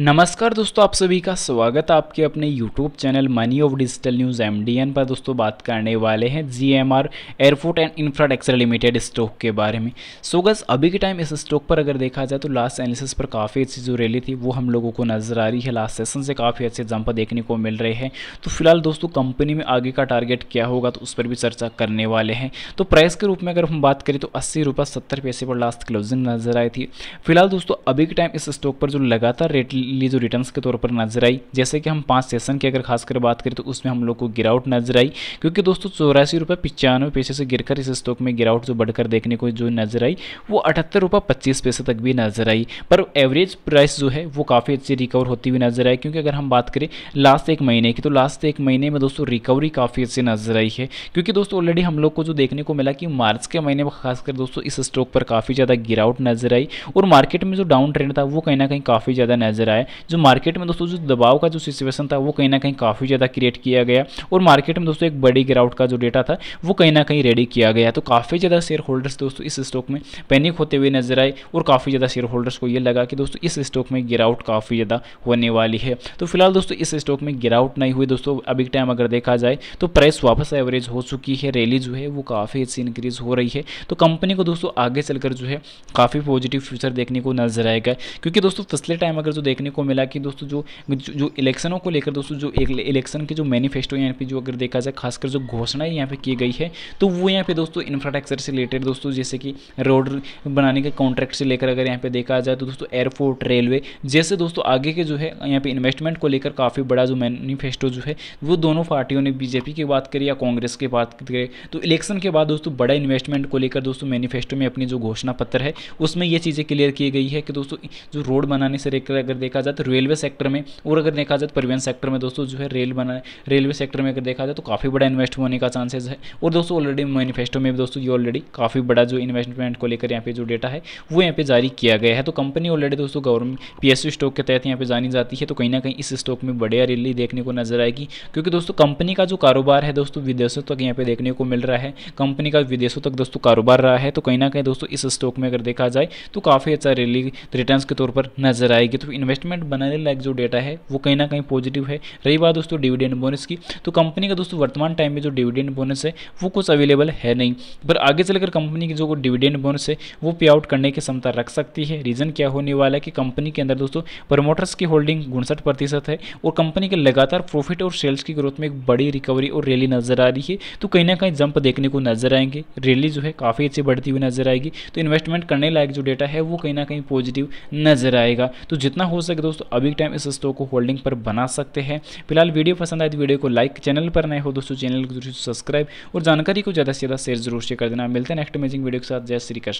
नमस्कार दोस्तों, आप सभी का स्वागत है आपके अपने YouTube channel money of digital news M पर। दोस्तों, बात करने वाले हैं G M R airport and infrastructure limited stock के बारे में। सो गस अभी के टाइम इस स्टॉक पर अगर देखा जाए तो लास्ट एनालिसिस पर काफ़ी अच्छी जो रैली थी, वो हम लोगों को नज़र आ रही है। लास्ट सेशन से काफ़ी अच्छे जंप देखने को मिल रहे हैं। तो फ़िलहाल दोस्तों कंपनी में आगे का टारगेट क्या होगा तो उस पर भी चर्चा करने वाले हैं। तो प्राइस के रूप में अगर हम बात करें तो अस्सी रुपये सत्तर पैसे पर लास्ट क्लोजिंग नज़र आई थी। फ़िलहाल दोस्तों, अभी के टाइम इस स्टॉक पर जो लगातार रेट ली जो रिटर्न्स के तौर पर नज़र आई। जैसे कि हम पाँच सेशन की अगर खासकर बात करें तो उसमें हम लोग को गिरावट नज़र आई। क्योंकि दोस्तों चौरासी रुपये पचानवे पैसे से गिरकर इस स्टॉक में गिरावट जो बढ़कर देखने को जो नज़र आई, वो अठहत्तर रुपये पच्चीस पैसे तक भी नज़र आई। पर एवरेज प्राइस जो है, वो काफ़ी अच्छी रिकवर होती हुई नज़र आई। क्योंकि अगर हम बात करें लास्ट एक महीने की तो लास्ट एक महीने में दोस्तों रिकवरी काफ़ी अच्छी नज़र आई है। क्योंकि दोस्तों ऑलरेडी हम लोग को जो देखने को मिला कि मार्च के महीने में खासकर दोस्तों इस स्टॉक पर काफ़ी ज़्यादा गिरावट नज़र आई। और मार्केट में जो डाउन ट्रेंड था, वो कहीं ना कहीं काफ़ी ज़्यादा नज़र आया। जो मार्केट में दोस्तों, जो दबाव का जो सिचुएशन था, वो कहीं ना कहीं काफ़ी ज़्यादा क्रिएट किया गया। और मार्केट में दोस्तों, एक बड़ी गिरावट का जो डेटा था, वो कहीं ना कहीं रेडी किया गया। तो काफ़ी ज़्यादा शेयर होल्डर्स दोस्तों, इस स्टॉक में पैनिक होते हुए नज़र आए और काफ़ी ज़्यादा शेयर होल्डर्स को ये लगा कि दोस्तों, इस स्टॉक में गिरावट काफ़ी ज़्यादा होने वाली है। तो फ़िलहाल दोस्तों, इस स्टॉक में गिरावट नहीं हुई दोस्तों, अभी टाइम अगर देखा जाए तो प्राइस वापस एवरेज हो चुकी है। रैली जो है, वो काफ़ी अच्छी इंक्रीज हो रही है। तो कंपनी को दोस्तों, आगे चलकर जो है, काफ़ी पॉजिटिव फ्यूचर देखने को नज़र आएगा। क्योंकि दोस्तों, पिछले टाइम अगर जो देखने को मिला कि दोस्तों जो जो इलेक्शनों को लेकर दोस्तों जो इलेक्शन के जो मैनिफेस्टो यहाँ पे जो अगर देखा जाए, खासकर जो घोषणाएँ यहाँ पे की गई है तो वो यहाँ पे दोस्तों इंफ्रास्ट्रक्चर से रिलेटेड दोस्तों जैसे कि रोड बनाने के कॉन्ट्रैक्ट से लेकर अगर यहाँ पे देखा जाए तो दोस्तों एयरपोर्ट रेलवे जैसे दोस्तों आगे के जो है, यहाँ पे इन्वेस्टमेंट को लेकर काफ़ी बड़ा जो मैनिफेस्टो जो है, वो दोनों पार्टियों ने बीजेपी की बात करी या कांग्रेस की बात करें। तो इलेक्शन के बाद दोस्तों बड़ा इन्वेस्टमेंट को लेकर दोस्तों मैनिफेस्टो में अपनी जो घोषणा पत्र है, उसमें ये चीज़ें क्लियर की गई है कि दोस्तों जो रोड बनाने से लेकर अगर देखा जाए तो रेलवे सेक्टर में, और अगर देखा जाए तो परिवहन सेक्टर में दोस्तों जो है रेल बना रेलवे सेक्टर में अगर देखा जाए तो काफ़ी बड़ा इन्वेस्ट होने का चांसेस है। और दोस्तों ऑलरेडी मैनिफेस्टो में दोस्तों ये ऑलरेडी काफ़ी बड़ा जो इन्वेस्टमेंट को लेकर यहाँ पे जो डेटा है, वो यहाँ पे जारी किया गया है। तो कंपनी ऑलरेडी दोस्तों गवर्नमेंट पी स्टॉक के तहत यहाँ पे जानी जाती है। तो कहीं ना कहीं इस स्टॉक में बढ़िया रैली देखने को नज़र आएगी। क्योंकि दोस्तों कंपनी का जो कारोबार है दोस्तों विदेशों तक यहाँ पे देखने को मिल रहा है। कंपनी का विदेशों तक दोस्तों कारोबार रहा है। तो कहीं ना कहीं दोस्तों इस स्टॉक में अगर देखा जाए तो काफ़ी अच्छा रैली रिटर्न के तौर पर नज़र आएगी। तो इन्वेस्टमेंट बनाने लायक जो डेटा है, वो कहीं ना कहीं पॉजिटिव है। रही बात दोस्तों डिविडेंड बोनस की तो कंपनी का दोस्तों वर्तमान टाइम में जो डिविडेंड बोनस है, वो कुछ अवेलेबल है नहीं। पर आगे चलकर कंपनी की जो डिविडेंड बोनस है, वो पे आउट करने की क्षमता रख सकती है। रीज़न क्या होने वाला है कि कंपनी के अंदर दोस्तों प्रमोटर्स की होल्डिंग उनसठ प्रतिशत है और कंपनी के लगातार प्रॉफिट और सेल्स की ग्रोथ में एक बड़ी रिकवरी और रैली नज़र आ रही है। तो कहीं ना कहीं जंप देखने को नज़र आएँगे। रैली जो है काफ़ी अच्छी बढ़ती हुई नज़र आएगी। तो इन्वेस्टमेंट करने लायक जो डेटा है, वो कहीं ना कहीं पॉजिटिव नज़र आएगा। तो जितना हो सके दोस्तों, अभी टाइम इस स्टॉक को होल्डिंग पर बना सकते हैं। फ़िलहाल वीडियो पसंद आए तो वीडियो को लाइक चैनल पर नए हो, दोस्तों चैनल को सब्सक्राइब और जानकारी को ज़्यादा से ज़्यादा शेयर ज़रूर शेयर कर देना। मिलते हैं नेक्स्ट अमेजिंग वीडियो के साथ। जय श्री कृष्ण।